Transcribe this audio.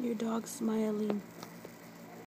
Your dog smiling.